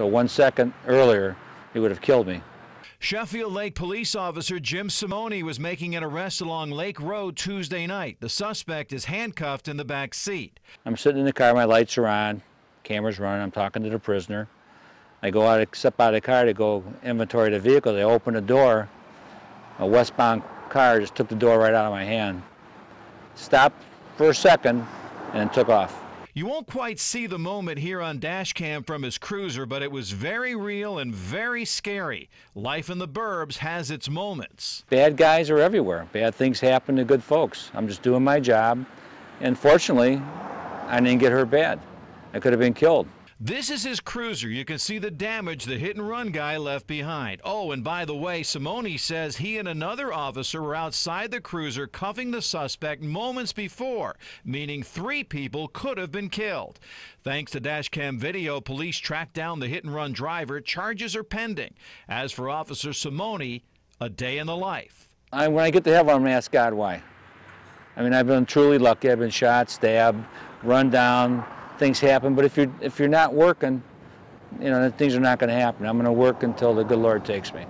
So one second earlier, he would have killed me. Sheffield Lake police officer Jim Simone was making an arrest along Lake Road Tuesday night. The suspect is handcuffed in the back seat. I'm sitting in the car, my lights are on, camera's running, I'm talking to the prisoner. I go out, step out of the car to go inventory the vehicle. They open the door. A westbound car just took the door right out of my hand. Stopped for a second and then took off. You won't quite see the moment here on dashcam from his cruiser, but it was very real and very scary. Life in the burbs has its moments. Bad guys are everywhere. Bad things happen to good folks. I'm just doing my job. And fortunately, I didn't get hurt bad. I could have been killed. This is his cruiser. You can see the damage the hit and run guy left behind. Oh, and by the way, Simone says he and another officer were outside the cruiser cuffing the suspect moments before, meaning three people could have been killed. Thanks to dashcam video, police tracked down the hit and run driver. Charges are pending. As for Officer Simone, a day in the life. I, when I get to heaven, to ask God why. I mean, I've been truly lucky. I've been shot, stabbed, run down, things happen. But if you're if you're not working, you know, things are not going to happen. I'm going to work until the good Lord takes me.